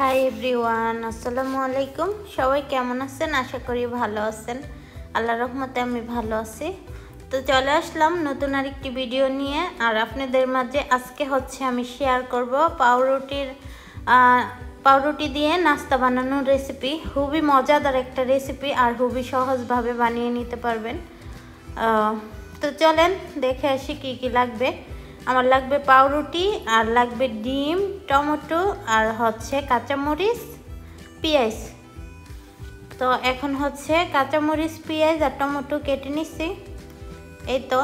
Hi everyone আসসালামু আলাইকুম। সবাই কেমন আছেন? আশা করি ভালো আছেন। আল্লাহ রহমতে আমি ভালো আছি। তো চলে আসলাম নতুন আরেকটি ভিডিও নিয়ে। আর আপনাদের মাঝে আজকে হচ্ছে আমি শেয়ার করব পাউরুটির পাউরুটি দিয়ে নাস্তা বানানোর রেসিপি খুবই মজাদার একটা রেসিপি আর খুবই সহজভাবে বানিয়ে নিতে পারবেন। তো চলেন দেখে আসি কি কি লাগবে। আমার লাগবে পাউরুটি, আর লাগবে ডিম, টমেটো, আর হচ্ছে কাঁচামরিচ, পেঁয়াজ। তো এখন হচ্ছে কাঁচামরিচ, পেঁয়াজ, আর টমেটো কেটে নিচ্ছি। এই তো।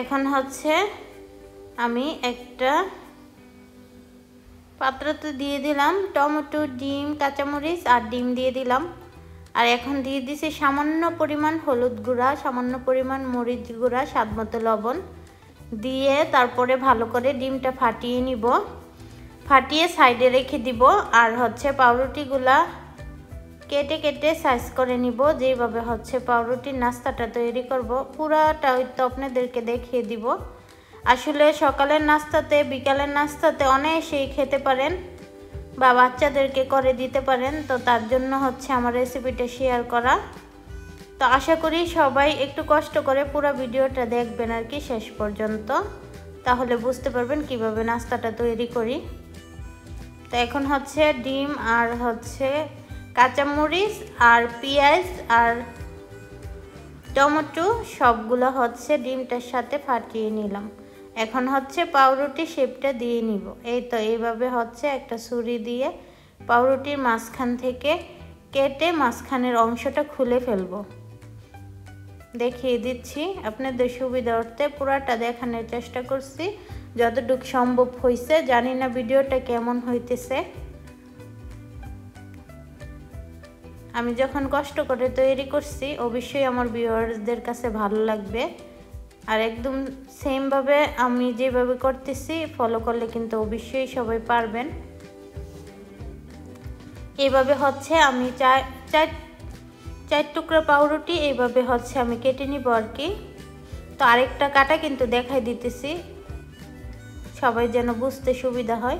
এখন হচ্ছে আমি একটা পাত্রতে দিয়ে দিলাম, টমেটো, ডিম, কাঁচামরিচ, আর ডিম দিয়ে দিলাম। আর এখন দিয়ে দিছি সামান্য পরিমাণ হলুদ গুঁড়া, সামান্য পরিমাণ মরিচ গুঁড়া, স্বাদ মতো লবণ। দিয়ে তারপরে ভালো করে ডিমটা ফাটিয়ে নিব। ফাটিয়ে সাইডে রেখে দিব আর হচ্ছে পাউরুটিগুলা কেটে কেটে সাইজ করে নিব। যেভাবে হচ্ছে পাউরুটির নাস্তাটা তৈরি করব, পুরাটা ওই তো আপনাদেরকে দেখিয়ে দিব। আসলে সকালের নাস্তাতে, বিকালের নাস্তাতে অনেক সেই খেতে পারেন। বা বাচ্চাদেরকে করে দিতে পারেন, তো তার জন্য হচ্ছে আমার রেসিপিটা শেয়ার করা। তো আশা করি সবাই একটু কষ্ট করে পুরো ভিডিওটা দেখবেন আর কি শেষ পর্যন্ত। তাহলে বুঝতে পারবেন কীভাবে নাস্তাটা তৈরি করি। তো এখন হচ্ছে ডিম আর হচ্ছে কাঁচামরিচ আর পেঁয়াজ আর টমেটো সবগুলো হচ্ছে ডিমটার সাথে ফাটিয়ে নিলাম। এখন হচ্ছে পাউরুটি শেপটা দিয়ে নিব। এই তো, এইভাবে হচ্ছে একটা ছুরি দিয়ে পাউরুটির মাঝখান থেকে কেটে মাঝখানের অংশটা খুলে ফেলব। দেখিয়ে দিচ্ছি, আপনাদের সুবিধার্থে পুরাটা দেখানোর চেষ্টা করছি। যতটুকু সম্ভব হয়েছে জানি না ভিডিওটা কেমন হইতেছে। আমি যখন কষ্ট করে তৈরি করছি, অবশ্যই আমার ভিউয়ার্সদের কাছে ভালো লাগবে। আর একদম সেমভাবে আমি যেভাবে করতেছি ফলো করলে কিন্তু অবশ্যই সবাই পারবেন। এইভাবে হচ্ছে আমি চার চার চার টুকরা পাউরুটি এইভাবে হচ্ছে আমি কেটে নিব আর কি। তো আরেকটা কাটা কিন্তু দেখাই দিতেছি, সবাই যেন বুঝতে সুবিধা হয়।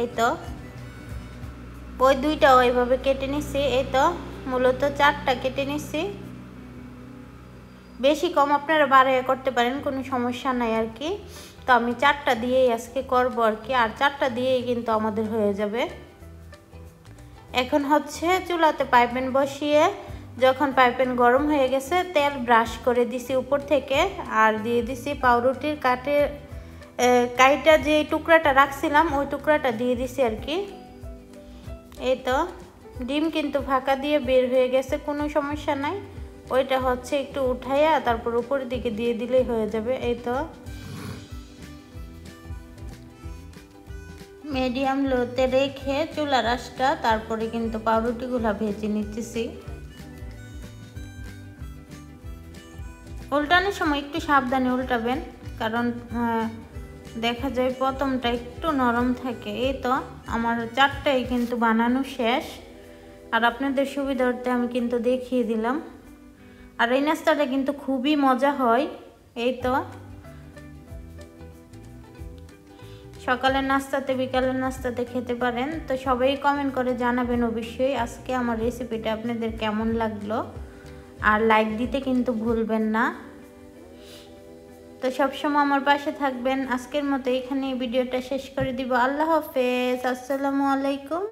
এই তো। ওই দুইটা ওইভাবে কেটে নিচ্ছি এই তো মূলত চারটা কেটে নিচ্ছি বেশি কম আপনারা বাড়ে করতে পারেন, কোনো সমস্যা নাই আর কি। তো আমি চারটা দিয়েই আজকে করব আর কি, আর চারটা দিয়েই কিন্তু আমাদের হয়ে যাবে। এখন হচ্ছে চুলাতে পাইপেন বসিয়ে যখন পাইপেন গরম হয়ে গেছে, তেল ব্রাশ করে দিছি উপর থেকে, আর দিয়ে দিছি পাউরুটির কাঠের কাইটা যে টুকরাটা রাখছিলাম, ওই টুকরাটা দিয়ে দিছি আর কি। এই তো, ডিম কিন্তু ফাঁকা দিয়ে বের হয়ে গেছে, কোনো সমস্যা নাই। ওইটা হচ্ছে একটু উঠাইয়া তারপর উপরের দিকে দিয়ে দিলেই হয়ে যাবে, এই তো। মিডিয়াম লোতে রেখে চুলা রাসটা তারপরে কিন্তু পাউরুটিগুলা ভেজে নিতেছি। উল্টানোর সময় একটু সাবধানে উল্টাবেন, কারণ দেখা যায় প্রথমটা একটু নরম থাকে। এই তো, আমার চারটাই কিন্তু বানানো শেষ। আর আপনাদের সুবিধার্থে আমি কিন্তু দেখিয়ে দিলাম। আর এই নাস্তাটা কিন্তু খুবই মজা হয়। এই তো। সকালের নাস্তাতে, বিকালের নাস্তাতে খেতে পারেন। তো সবাই কমেন্ট করে জানাবেন অবশ্যই আজকে আমার রেসিপিটা আপনাদের কেমন লাগল। আর লাইক দিতে কিন্তু ভুলবেন না। তো সবসময় আমার পাশে থাকবেন। আজকের মতো এখানে ভিডিওটা শেষ করে দিব। আল্লাহ হাফেজ। আসসালামু আলাইকুম।